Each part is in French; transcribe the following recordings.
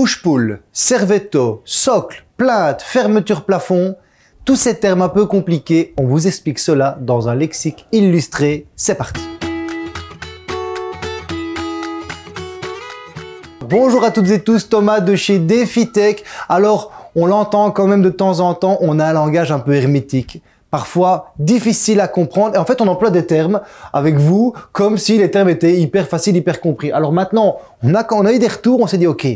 push-pull, servetto, socle, plainte, fermeture plafond, tous ces termes un peu compliqués, on vous explique cela dans un lexique illustré. C'est parti Bonjour à toutes et tous, Thomas de chez DefiTech. Alors, on l'entend quand même de temps en temps, on a un langage un peu hermétique parfois difficile à comprendre. Et en fait, on emploie des termes avec vous comme si les termes étaient hyper faciles, hyper compris. Alors maintenant, on a, on a eu des retours, on s'est dit, OK,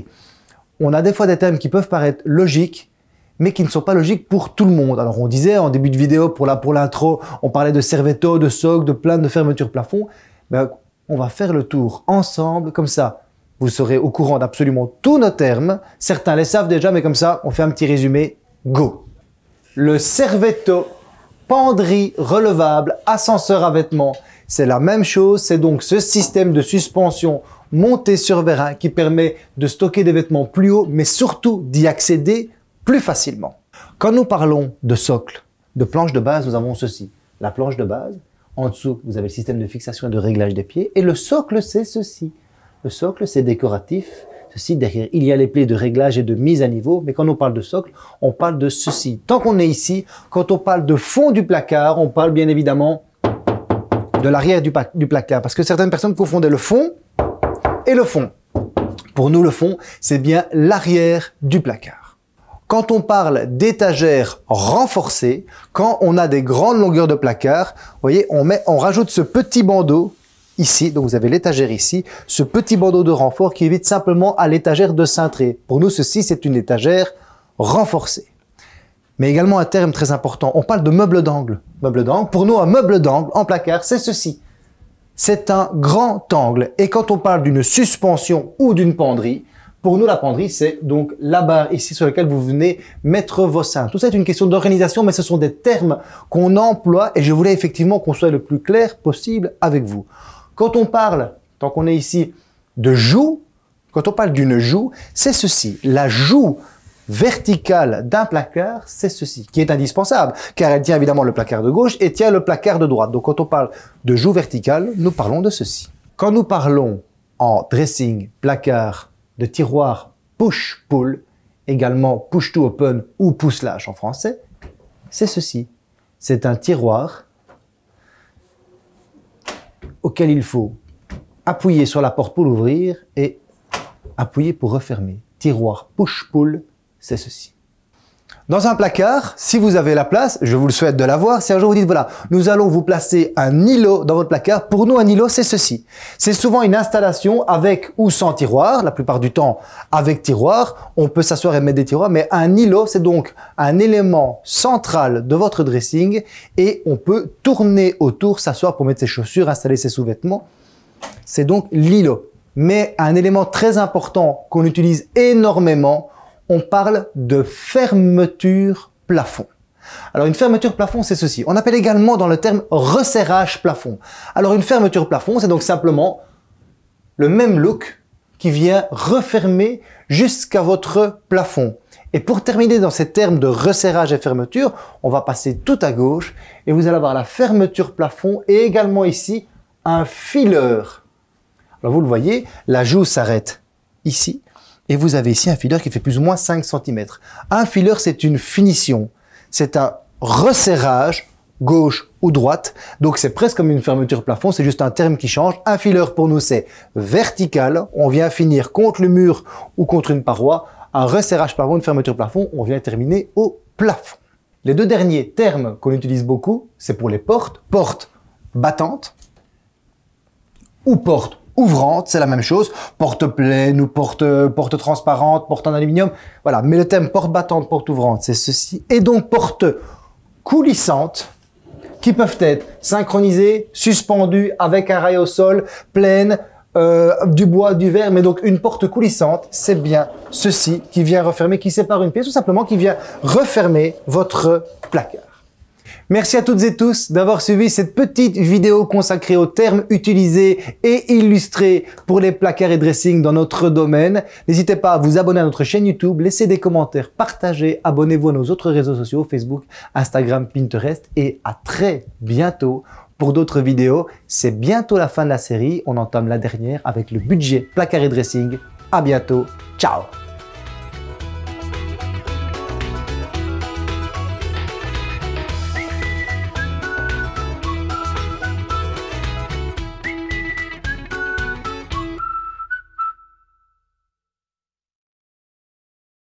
on a des fois des termes qui peuvent paraître logiques, mais qui ne sont pas logiques pour tout le monde. Alors on disait en début de vidéo, pour la pour l'intro, on parlait de servetto, de soc, de plein de fermeture plafond. Ben, on va faire le tour ensemble, comme ça. Vous serez au courant d'absolument tous nos termes. Certains les savent déjà, mais comme ça, on fait un petit résumé. Go Le servetto, penderie relevable, ascenseur à vêtements, c'est la même chose. C'est donc ce système de suspension monté sur vérin qui permet de stocker des vêtements plus haut, mais surtout d'y accéder plus facilement. Quand nous parlons de socle, de planche de base, nous avons ceci. La planche de base, en dessous, vous avez le système de fixation et de réglage des pieds, et le socle, c'est ceci. Le socle, c'est décoratif. Ceci, derrière, il y a les plaies de réglage et de mise à niveau, mais quand on parle de socle, on parle de ceci. Tant qu'on est ici, quand on parle de fond du placard, on parle bien évidemment de l'arrière du placard, parce que certaines personnes confondaient le fond et le fond. Pour nous, le fond, c'est bien l'arrière du placard. Quand on parle d'étagères renforcées, quand on a des grandes longueurs de placard, vous voyez, on, met, on rajoute ce petit bandeau ici, donc vous avez l'étagère ici, ce petit bandeau de renfort qui évite simplement à l'étagère de cintrer. Pour nous, ceci, c'est une étagère renforcée. Mais également un terme très important, on parle de meuble d'angle. Meuble d'angle, pour nous, un meuble d'angle en placard, c'est ceci c'est un grand angle. Et quand on parle d'une suspension ou d'une penderie, pour nous, la penderie, c'est donc la barre ici sur laquelle vous venez mettre vos seins. Tout ça est une question d'organisation, mais ce sont des termes qu'on emploie et je voulais effectivement qu'on soit le plus clair possible avec vous. Quand on parle, tant qu'on est ici, de joue, quand on parle d'une joue, c'est ceci. La joue verticale d'un placard, c'est ceci, qui est indispensable, car elle tient évidemment le placard de gauche et tient le placard de droite. Donc quand on parle de joue verticale, nous parlons de ceci. Quand nous parlons en dressing, placard, de tiroir, push-pull, également push-to-open ou push-lâche en français, c'est ceci. C'est un tiroir auquel il faut appuyer sur la porte pour l'ouvrir et appuyer pour refermer. Tiroir push-pull c'est ceci. Dans un placard, si vous avez la place, je vous le souhaite de l'avoir, si un jour vous dites, voilà, nous allons vous placer un îlot dans votre placard, pour nous, un îlot, c'est ceci. C'est souvent une installation avec ou sans tiroir, la plupart du temps avec tiroir, on peut s'asseoir et mettre des tiroirs, mais un îlot, c'est donc un élément central de votre dressing et on peut tourner autour, s'asseoir pour mettre ses chaussures, installer ses sous-vêtements. C'est donc l'îlot. Mais un élément très important qu'on utilise énormément, on parle de fermeture plafond. Alors une fermeture plafond, c'est ceci. On appelle également dans le terme resserrage plafond. Alors une fermeture plafond, c'est donc simplement le même look qui vient refermer jusqu'à votre plafond. Et pour terminer dans ces termes de resserrage et fermeture, on va passer tout à gauche et vous allez avoir la fermeture plafond et également ici un fileur. Alors vous le voyez, la joue s'arrête ici et vous avez ici un filler qui fait plus ou moins 5 cm. Un filler, c'est une finition. C'est un resserrage gauche ou droite. Donc c'est presque comme une fermeture plafond, c'est juste un terme qui change. Un filler pour nous c'est vertical, on vient finir contre le mur ou contre une paroi. Un resserrage plafond, une fermeture plafond, on vient terminer au plafond. Les deux derniers termes qu'on utilise beaucoup, c'est pour les portes. Porte battante ou porte ouvrante, c'est la même chose. Porte pleine ou porte, porte transparente, porte en aluminium. Voilà. Mais le thème porte battante, porte ouvrante, c'est ceci. Et donc porte coulissante, qui peuvent être synchronisées, suspendues avec un rail au sol, pleine, euh, du bois, du verre, mais donc une porte coulissante, c'est bien ceci qui vient refermer, qui sépare une pièce, ou simplement qui vient refermer votre placard. Merci à toutes et tous d'avoir suivi cette petite vidéo consacrée aux termes utilisés et illustrés pour les placards et dressing dans notre domaine. N'hésitez pas à vous abonner à notre chaîne YouTube, laisser des commentaires, partager, abonnez-vous à nos autres réseaux sociaux, Facebook, Instagram, Pinterest et à très bientôt pour d'autres vidéos. C'est bientôt la fin de la série, on entame la dernière avec le budget placard et dressing. À bientôt, ciao